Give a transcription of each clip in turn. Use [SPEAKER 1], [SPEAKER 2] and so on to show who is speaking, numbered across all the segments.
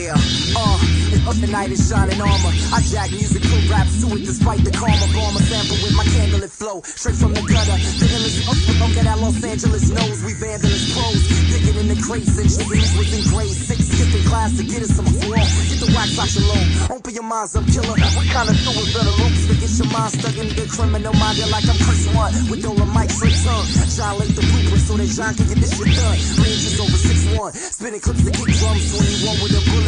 [SPEAKER 1] Yeah, uh, the night is shining armor. I jack music crew raps to it despite the karma. Bomber sample with my candlelit flow. Straight from the gutter. The illest don't get that Los Angeles nose. We vandalist pros. Digging in the crates and shit was in grade six. Skipping class to get us some floor. Get the wax out your low. Open your minds up, killer. What kind of stewards are the loops to get your mind stuck in the criminal minded like I'm KRS-One. With all the mics return. John laid the blueprint so that John can get this shit done. Range is over 6'1. Spinning clips to kick drums. 21 with a bullet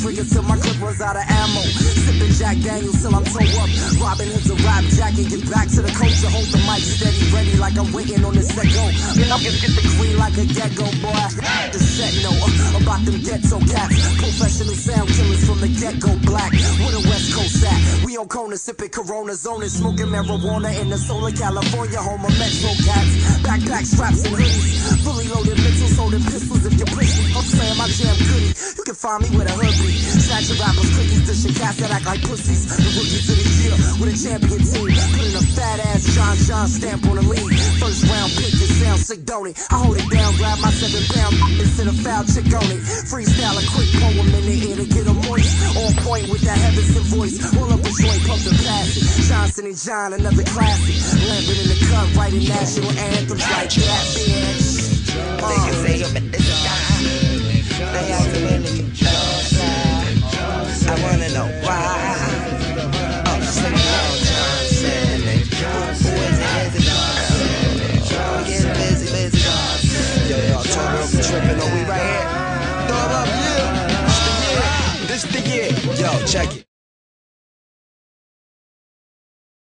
[SPEAKER 1] trigger till my clip runs out of ammo. Sipping Jack Daniels till I'm toe up. Robin Hood's a rap jacket. Get back to the culture. Hold the mic steady, ready like I'm waiting on the set go. I'm gonna get the green like a gecko, boy. The set no about them ghetto cats. Professional sound killers from the get go black. Where the West Coast at? We on Kona sipping Corona zone and smoking marijuana in the solar California home of Metro cats. Backpack straps and hoodies. Fully loaded find me with a hoodie. Your rappers, cookies, dishing cats that act like pussies. The rookies of the year with a champion team. Putting a fat ass John John stamp on the lead. First round pick, it sounds sick, don't it? I hold it down, grab my seven pound instead of foul chick on it. Freestyle a quick poem in the air to get a moist. On point with that Heavenson voice. Roll up a joint, pump the pass. Johnson and Jonson, another classic. Lamping in the cup, writing national anthems like that, bitch.
[SPEAKER 2] Yo, check it.